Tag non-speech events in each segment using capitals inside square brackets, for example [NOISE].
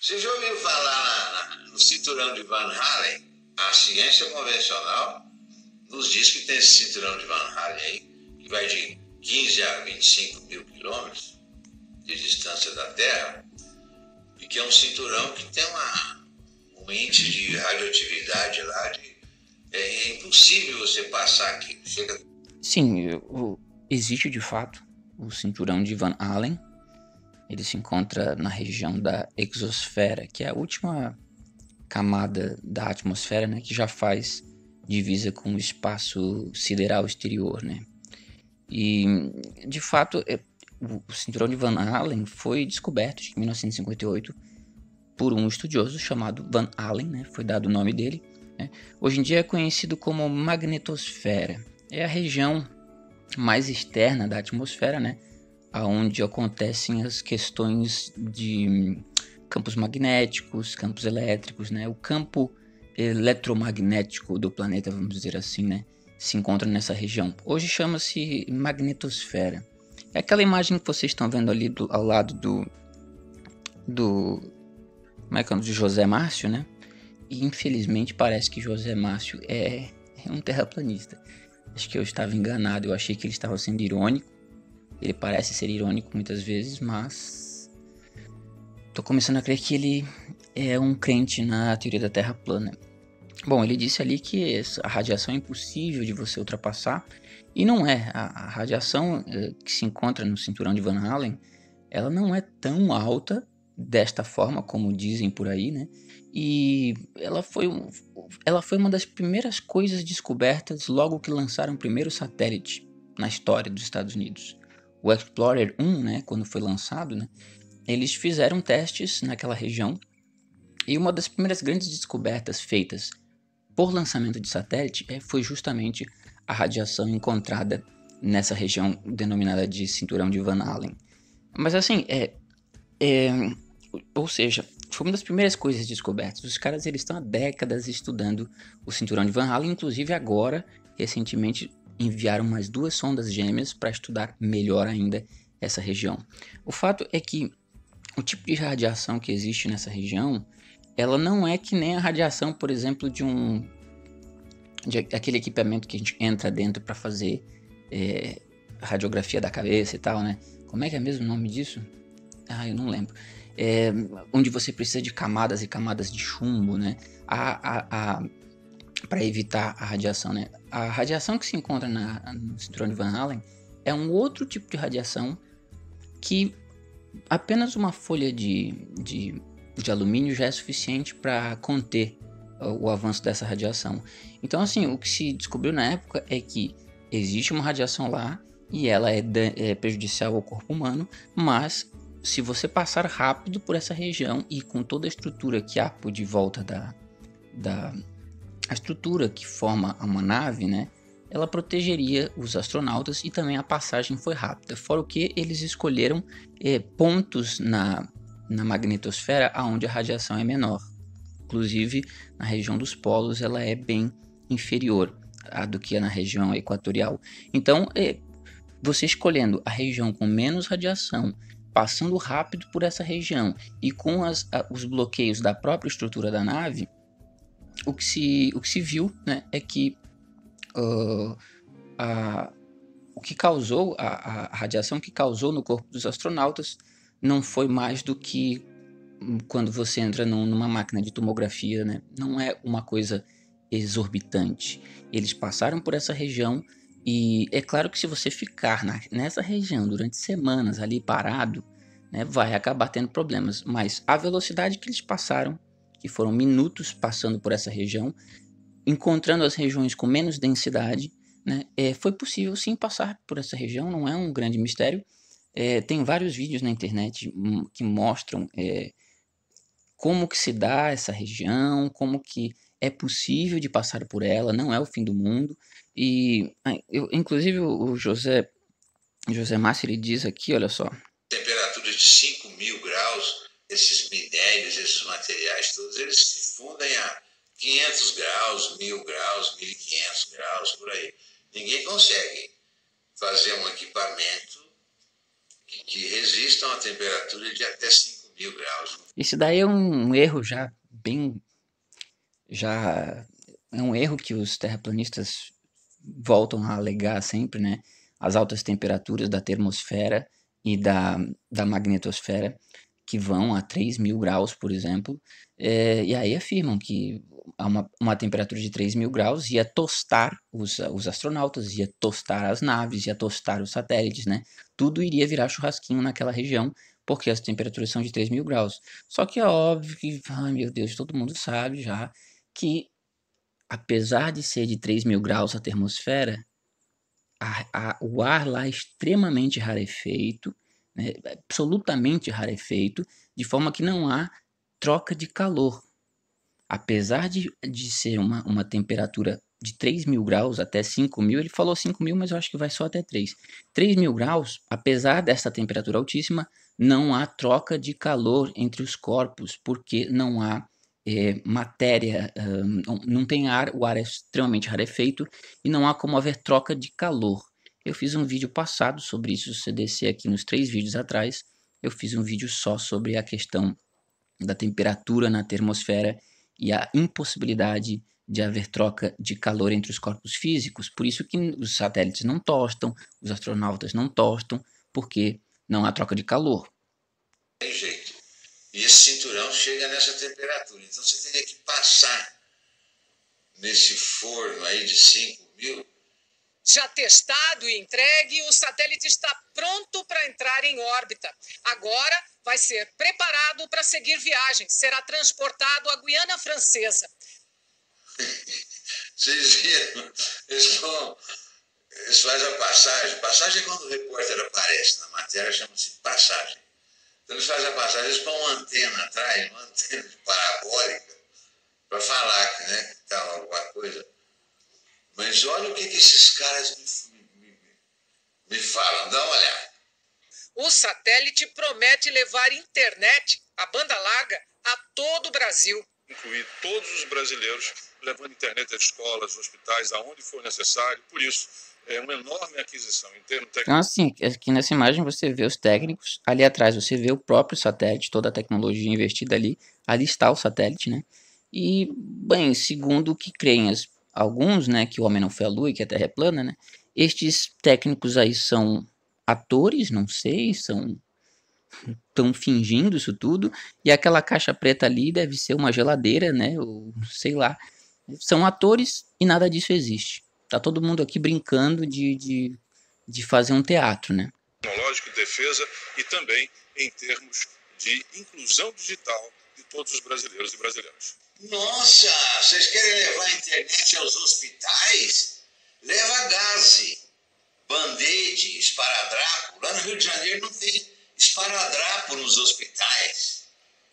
Você já ouviu falar na, na, no cinturão de Van Halen? A ciência convencional nos diz que tem esse cinturão de Van Halen aí, que vai de 15 a 25 mil quilômetros de distância da Terra, e que é um cinturão que tem uma, um índice de radioatividade lá de. É, é impossível você passar aqui. Chega... Sim, existe de fato o cinturão de Van Allen. Ele se encontra na região da exosfera, que é a última camada da atmosfera, né, que já faz divisa com o espaço sideral exterior, né? E, de fato, é, o cinturão de Van Allen foi descoberto em 1958 por um estudioso chamado Van Allen, né? Foi dado o nome dele. Né? Hoje em dia é conhecido como magnetosfera. É a região mais externa da atmosfera, né? Aonde acontecem as questões de campos magnéticos, campos elétricos, né? O campo eletromagnético do planeta, vamos dizer assim, né? Se encontra nessa região. Hoje chama-se magnetosfera. É aquela imagem que vocês estão vendo ali do, ao lado do do como é que é de José Márcio, né? E infelizmente parece que José Márcio é, é um terraplanista. Acho que eu estava enganado, eu achei que ele estava sendo irônico. Ele parece ser irônico muitas vezes, mas tô começando a crer que ele é um crente na teoria da Terra plana. Bom, ele disse ali que a radiação é impossível de você ultrapassar, e não é. A, radiação eh, que se encontra no cinturão de Van Allen, ela não é tão alta desta forma como dizem por aí, né? E ela foi, ela foi uma das primeiras coisas descobertas logo que lançaram o primeiro satélite na história dos Estados Unidos. O Explorer 1, né, quando foi lançado, né, eles fizeram testes naquela região e uma das primeiras grandes descobertas feitas por lançamento de satélite é, foi justamente a radiação encontrada nessa região denominada de cinturão de Van Allen. Mas assim, é, é ou seja, foi uma das primeiras coisas descobertas. Os caras eles estão há décadas estudando o cinturão de Van Allen, inclusive agora, recentemente, enviaram mais duas sondas gêmeas para estudar melhor ainda essa região. O fato é que o tipo de radiação que existe nessa região, ela não é que nem a radiação, por exemplo, de um de aquele equipamento que a gente entra dentro para fazer é, radiografia da cabeça e tal, né? Como é que é mesmo o nome disso? Ah, eu não lembro é, onde você precisa de camadas e camadas de chumbo, né? para evitar a radiação, né? A radiação que se encontra na, no cinturão de Van Allen é um outro tipo de radiação que apenas uma folha de, de, de alumínio já é suficiente para conter o, o avanço dessa radiação. Então, assim, o que se descobriu na época é que existe uma radiação lá e ela é, é prejudicial ao corpo humano, mas se você passar rápido por essa região e com toda a estrutura que há por de volta da, da a estrutura que forma uma nave, né, ela protegeria os astronautas e também a passagem foi rápida. Fora o que eles escolheram é, pontos na, na magnetosfera onde a radiação é menor. Inclusive na região dos polos ela é bem inferior a do que é na região equatorial. Então, é, você escolhendo a região com menos radiação passando rápido por essa região e com as, a, os bloqueios da própria estrutura da nave, o que se, o que se viu né, é que uh, a, o que causou, a, a radiação que causou no corpo dos astronautas não foi mais do que quando você entra num, numa máquina de tomografia, né? não é uma coisa exorbitante. Eles passaram por essa região e é claro que se você ficar na, nessa região durante semanas ali parado, né, vai acabar tendo problemas. Mas a velocidade que eles passaram, que foram minutos passando por essa região, encontrando as regiões com menos densidade, né, é, foi possível sim passar por essa região, não é um grande mistério. É, tem vários vídeos na internet hum, que mostram é, como que se dá essa região, como que é possível de passar por ela, não é o fim do mundo. E, eu, inclusive, o José, José Márcio, ele diz aqui, olha só. Temperatura de 5 mil graus, esses minérios, esses materiais todos, eles se fundem a 500 graus, 1000 graus, 1500 graus, por aí. Ninguém consegue fazer um equipamento que, que resista a uma temperatura de até 5 mil graus. Isso daí é um erro já bem. Já é um erro que os terraplanistas voltam a alegar sempre, né? As altas temperaturas da termosfera e da, da magnetosfera, que vão a 3 mil graus, por exemplo, é, e aí afirmam que uma, uma temperatura de 3 mil graus ia tostar os, os astronautas, ia tostar as naves, ia tostar os satélites, né? Tudo iria virar churrasquinho naquela região, porque as temperaturas são de 3 mil graus. Só que é óbvio que, ai meu Deus, todo mundo sabe já que, apesar de ser de 3 mil graus a termosfera, a, a, o ar lá é extremamente rarefeito, né? absolutamente rarefeito, de forma que não há troca de calor apesar de, de ser uma, uma temperatura de 3 mil graus até 5 mil, ele falou 5 mil, mas eu acho que vai só até 3. 3 mil graus, apesar dessa temperatura altíssima, não há troca de calor entre os corpos, porque não há é, matéria, um, não tem ar, o ar é extremamente rarefeito e não há como haver troca de calor. Eu fiz um vídeo passado sobre isso, se você descer aqui nos três vídeos atrás, eu fiz um vídeo só sobre a questão da temperatura na termosfera e a impossibilidade de haver troca de calor entre os corpos físicos. Por isso que os satélites não tostam, os astronautas não tostam, porque não há troca de calor. Tem jeito. E esse cinturão chega nessa temperatura. Então você teria que passar nesse forno aí de 5 mil. Já testado e entregue, o satélite está pronto para entrar em órbita. Agora vai ser preparado para seguir viagem. Será transportado à Guiana Francesa. [LAUGHS] Vocês viram? Eles, fazem a passagem. Passagem é quando o repórter aparece na matéria, chama-se passagem. Então eles fazem a passagem, eles põem uma antena atrás, uma antena parabólica, para falar né, que tá alguma coisa. Mas olha o que, que esses caras me, me, me falam, dá uma olhada. O satélite promete levar internet, a banda larga, a todo o Brasil. Incluir todos os brasileiros, levando internet às escolas, hospitais, aonde for necessário. Por isso, é uma enorme aquisição em termos técnicos. Então, assim, aqui nessa imagem você vê os técnicos, ali atrás você vê o próprio satélite, toda a tecnologia investida ali, ali está o satélite, né? E, bem, segundo o que creem as, alguns, né, que o homem não foi à lua e que a Terra é plana, né? Estes técnicos aí são atores, não sei, são [LAUGHS] estão fingindo isso tudo, e aquela caixa preta ali deve ser uma geladeira, né, ou sei lá. São atores e nada disso existe. Tá todo mundo aqui brincando de, de, de fazer um teatro, né? Tecnológico, defesa e também em termos de inclusão digital de todos os brasileiros e brasileiras. Nossa, vocês querem levar a internet aos hospitais? Leva gás band-aid, esparadrapo. Lá no Rio de Janeiro não tem esparadrapo nos hospitais.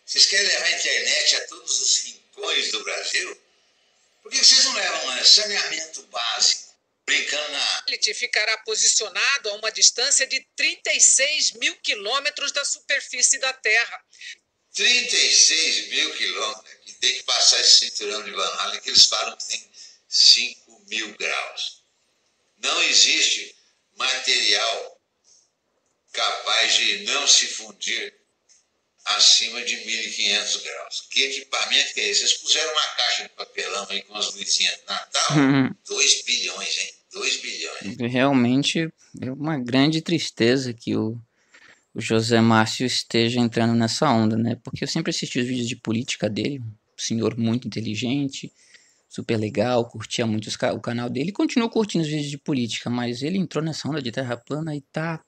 Vocês querem levar a internet a todos os rincões do Brasil? Por que vocês não levam saneamento básico? Brincando na. Ele ficará posicionado a uma distância de 36 mil quilômetros da superfície da Terra. 36 mil quilômetros. Tem que passar esse cinturão de Van Halen, que eles falam que tem 5 mil graus. Não existe material capaz de não se fundir acima de 1.500 graus. Que equipamento que é esse? Eles puseram uma caixa de papelão aí com as luzinhas de Natal. 2 uhum. bilhões, hein? 2 bilhões. Realmente é uma grande tristeza que o, o José Márcio esteja entrando nessa onda, né? Porque eu sempre assisti os vídeos de política dele, senhor muito inteligente, super legal, curtia muito o canal dele, continuou curtindo os vídeos de política, mas ele entrou nessa onda de terra plana e tá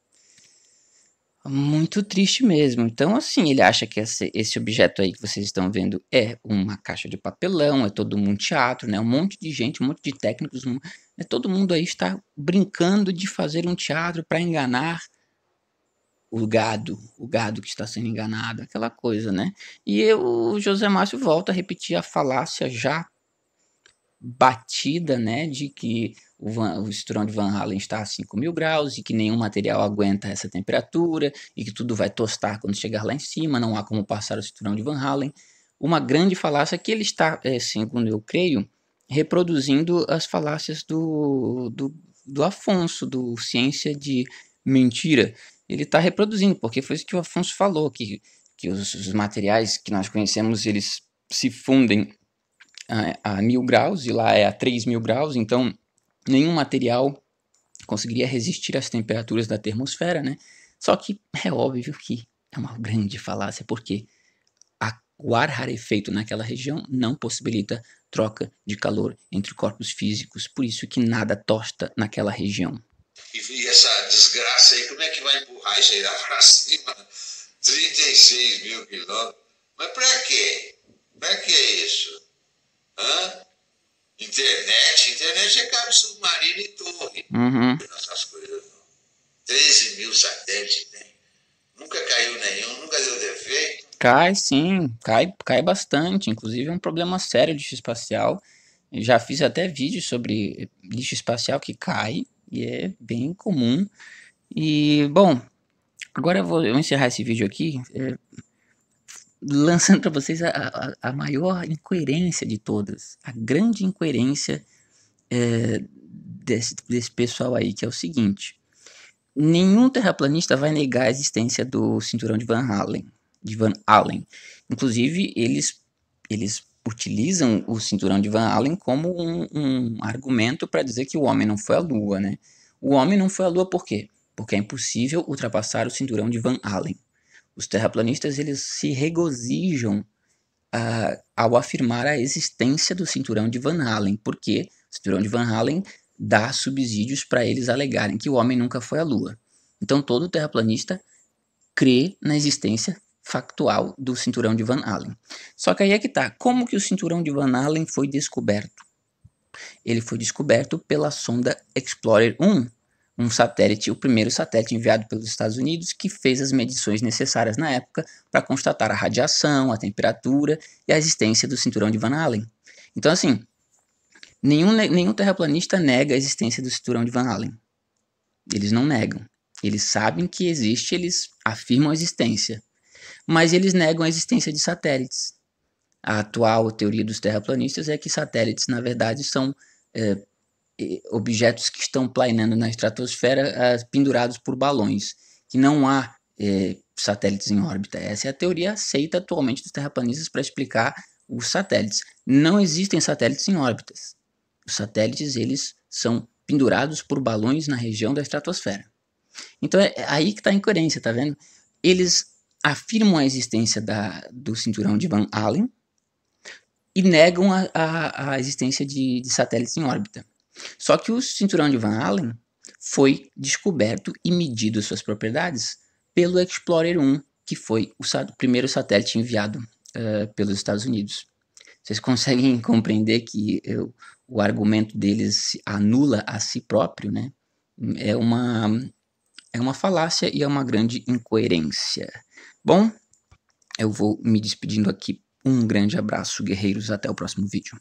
muito triste mesmo. Então, assim, ele acha que esse, esse objeto aí que vocês estão vendo é uma caixa de papelão, é todo um teatro, né? Um monte de gente, um monte de técnicos, um, né? todo mundo aí está brincando de fazer um teatro para enganar o gado, o gado que está sendo enganado, aquela coisa, né? E eu, o José Márcio volta a repetir a falácia já batida, né, de que o, Van, o cinturão de Van Halen está a 5 mil graus e que nenhum material aguenta essa temperatura e que tudo vai tostar quando chegar lá em cima, não há como passar o cinturão de Van Halen. Uma grande falácia que ele está, é, segundo eu creio, reproduzindo as falácias do, do, do Afonso, do Ciência de Mentira. Ele está reproduzindo, porque foi isso que o Afonso falou, que que os, os materiais que nós conhecemos, eles se fundem a, a mil graus e lá é a três mil graus, então nenhum material conseguiria resistir às temperaturas da termosfera, né? Só que é óbvio que é uma grande falácia, porque a, o ar rarefeito naquela região não possibilita troca de calor entre corpos físicos, por isso que nada tosta naquela região. E, essa desgraça aí, como é que vai empurrar isso aí lá pra cima? 36 mil quilômetros. Mas pra quê? Pra que isso? Hã? Internet? Internet é cabo submarino e torre. Uhum. Essas coisas não. 13 mil satélites tem. Nunca caiu nenhum, nunca deu defeito. Cai sim, cai, cai bastante. Inclusive é um problema sério de lixo espacial. Eu já fiz até vídeo sobre lixo espacial que cai e é bem comum. E, bom, agora eu vou, eu vou encerrar esse vídeo aqui é, lançando para vocês a, a, a, maior incoerência de todas, a grande incoerência é, desse, desse pessoal aí, que é o seguinte: nenhum terraplanista vai negar a existência do cinturão de Van Allen. De Van Allen. Inclusive, eles, eles utilizam o cinturão de Van Allen como um, um argumento para dizer que o homem não foi à Lua, né? O homem não foi à Lua por quê? Porque é impossível ultrapassar o cinturão de Van Allen. Os terraplanistas eles se regozijam uh, ao afirmar a existência do cinturão de Van Allen, porque o cinturão de Van Allen dá subsídios para eles alegarem que o homem nunca foi à Lua. Então todo terraplanista crê na existência factual do cinturão de Van Allen. Só que aí é que tá, como que o cinturão de Van Allen foi descoberto? Ele foi descoberto pela sonda Explorer 1, um satélite, o primeiro satélite enviado pelos Estados Unidos, que fez as medições necessárias na época para constatar a radiação, a temperatura e a existência do cinturão de Van Allen. Então, assim, nenhum, nenhum terraplanista nega a existência do cinturão de Van Allen. Eles não negam. Eles sabem que existe, eles afirmam a existência. Mas eles negam a existência de satélites. A atual teoria dos terraplanistas é que satélites, na verdade, são é, objetos que estão planeando na estratosfera uh, pendurados por balões, que não há uh, satélites em órbita. Essa é a teoria aceita atualmente dos terraplanistas para explicar os satélites. Não existem satélites em órbitas. Os satélites eles são pendurados por balões na região da estratosfera. Então é, é aí que está a incoerência, tá vendo? Eles afirmam a existência da, do cinturão de Van Allen e negam a, a, a existência de, de satélites em órbita. Só que o cinturão de Van Allen foi descoberto e medido suas propriedades pelo Explorer 1, que foi o, o primeiro satélite enviado uh, pelos Estados Unidos. Vocês conseguem [LAUGHS] compreender que eu, o argumento deles anula a si próprio, né? É uma, é uma falácia e é uma grande incoerência. Bom, eu vou me despedindo aqui. Um grande abraço, guerreiros. Até o próximo vídeo.